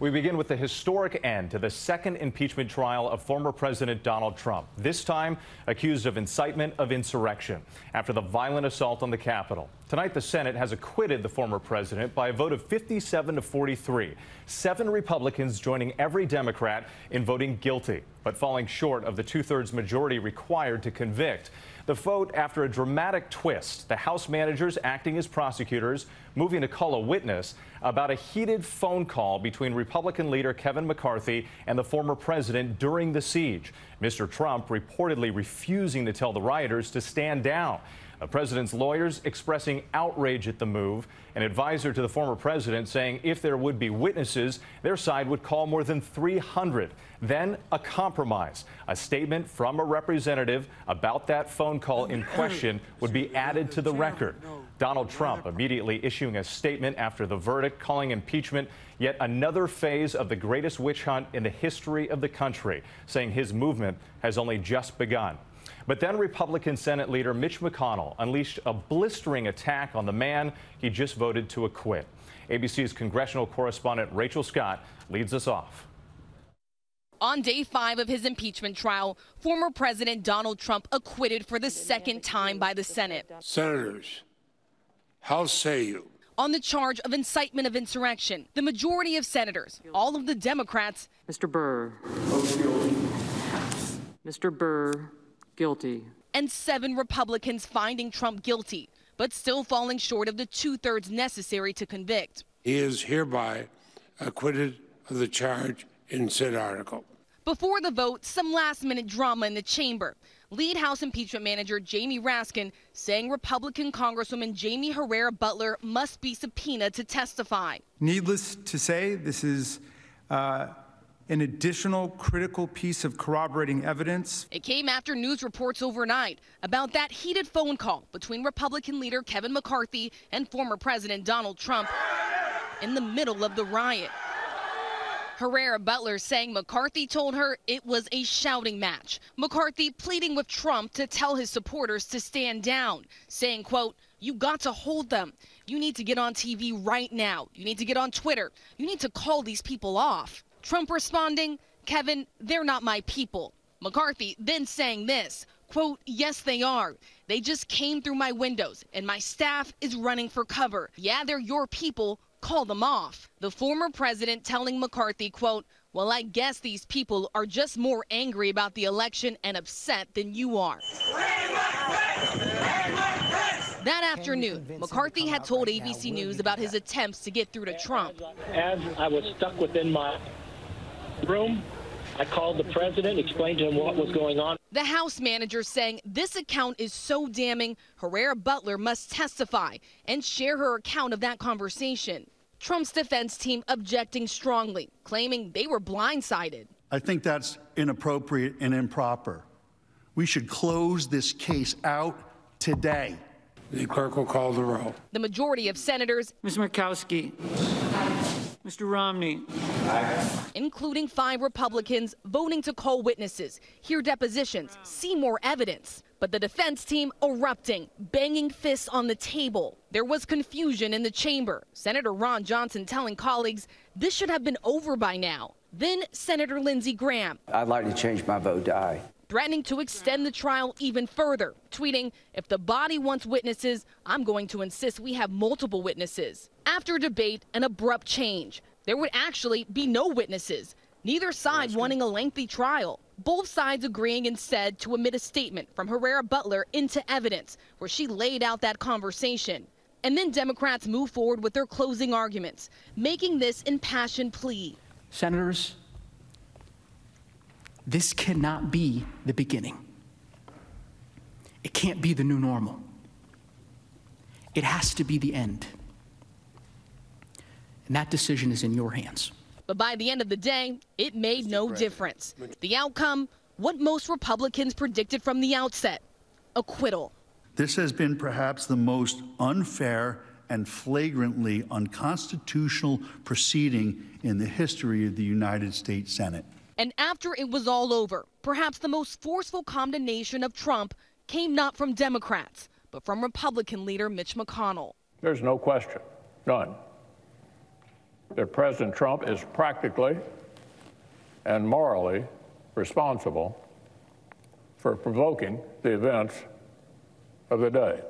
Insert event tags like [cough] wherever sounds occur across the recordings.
We begin with the historic end to the second impeachment trial of former President Donald Trump, this time accused of incitement of insurrection after the violent assault on the Capitol. Tonight, the Senate has acquitted the former president by a vote of 57 to 43, seven Republicans joining every Democrat in voting guilty, but falling short of the two thirds majority required to convict. The vote after a dramatic twist, the House managers acting as prosecutors, moving to call a witness about a heated phone call between Republican leader Kevin McCarthy and the former president during the siege. Mr. Trump reportedly refusing to tell the rioters to stand down. The president's lawyers expressing outrage at the move. An advisor to the former president saying if there would be witnesses, their side would call more than 300. Then a compromise. A statement from a representative about that phone call in [coughs] question would be added to the record. Donald Trump immediately issuing a statement after the verdict, calling impeachment yet another phase of the greatest witch hunt in the history of the country, saying his movement has only just begun. But then Republican Senate leader Mitch McConnell unleashed a blistering attack on the man he just voted to acquit. ABC's congressional correspondent Rachel Scott leads us off. On day five of his impeachment trial, former President Donald Trump acquitted for the second time by the Senate. Senators, how say you? On the charge of incitement of insurrection, the majority of senators, all of the Democrats, Mr. Burr. Mr. Burr guilty. And seven Republicans finding Trump guilty, but still falling short of the two thirds necessary to convict. He is hereby acquitted of the charge in said article. Before the vote, some last minute drama in the chamber. Lead House impeachment manager Jamie Raskin saying Republican Congresswoman Jaime Herrera Beutler must be subpoenaed to testify. Needless to say, this is uh, an additional critical piece of corroborating evidence. It came after news reports overnight about that heated phone call between Republican leader Kevin McCarthy and former President Donald Trump in the middle of the riot. Herrera Beutler saying McCarthy told her it was a shouting match. McCarthy pleading with Trump to tell his supporters to stand down, saying, quote, you got to hold them. You need to get on TV right now. You need to get on Twitter. You need to call these people off. Trump responding, Kevin, they're not my people. McCarthy then saying this, quote, yes, they are. They just came through my windows and my staff is running for cover. Yeah, they're your people. Call them off. The former president telling McCarthy, quote, well, I guess these people are just more angry about the election and upset than you are. That afternoon, McCarthy had told ABC News about his attempts to get through to Trump. As I was stuck within my room. I called the president, explained to him what was going on. The House manager saying this account is so damning, Herrera Beutler must testify and share her account of that conversation. Trump's defense team objecting strongly, claiming they were blindsided. I think that's inappropriate and improper. We should close this case out today. The clerk will call the roll. The majority of senators, Ms. Murkowski, Mr. Romney. Including five Republicans voting to call witnesses, hear depositions, see more evidence. But the defense team erupting, banging fists on the table. There was confusion in the chamber. Senator Ron Johnson telling colleagues this should have been over by now. Then Senator Lindsey Graham. I'd like to change my vote to aye. Threatening to extend the trial even further, tweeting, If the body wants witnesses, I'm going to insist we have multiple witnesses. After debate, an abrupt change. There would actually be no witnesses, neither oh, side wanting a lengthy trial. Both sides agreeing instead to omit a statement from Herrera Beutler into evidence where she laid out that conversation. And then Democrats move forward with their closing arguments, making this impassioned plea. Senators, this cannot be the beginning. It can't be the new normal. It has to be the end. And that decision is in your hands. But by the end of the day, it made no difference. The outcome, what most Republicans predicted from the outset acquittal. This has been perhaps the most unfair and flagrantly unconstitutional proceeding in the history of the United States Senate. And after it was all over, perhaps the most forceful condemnation of Trump came not from Democrats, but from Republican leader Mitch McConnell. There's no question, none, that President Trump is practically and morally responsible for provoking the events of the day.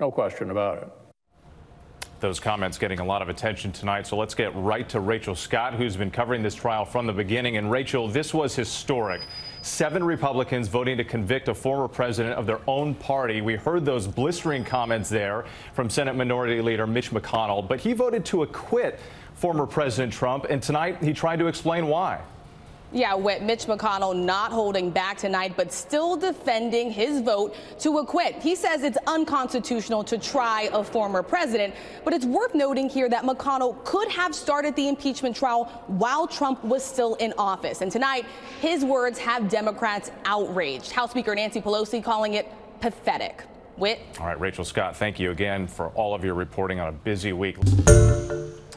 No question about it. Those comments getting a lot of attention tonight. So let's get right to Rachel Scott, who's been covering this trial from the beginning. And Rachel, this was historic. Seven Republicans voting to convict a former president of their own party. We heard those blistering comments there from Senate Minority Leader Mitch McConnell, but he voted to acquit former President Trump. And tonight he tried to explain why. Yeah, Whit, Mitch McConnell not holding back tonight, but still defending his vote to acquit. He says it's unconstitutional to try a former president, but it's worth noting here that McConnell could have started the impeachment trial while Trump was still in office. And tonight, his words have Democrats outraged. House Speaker Nancy Pelosi calling it pathetic. Whit. All right, Rachel Scott, thank you again for all of your reporting on a busy week.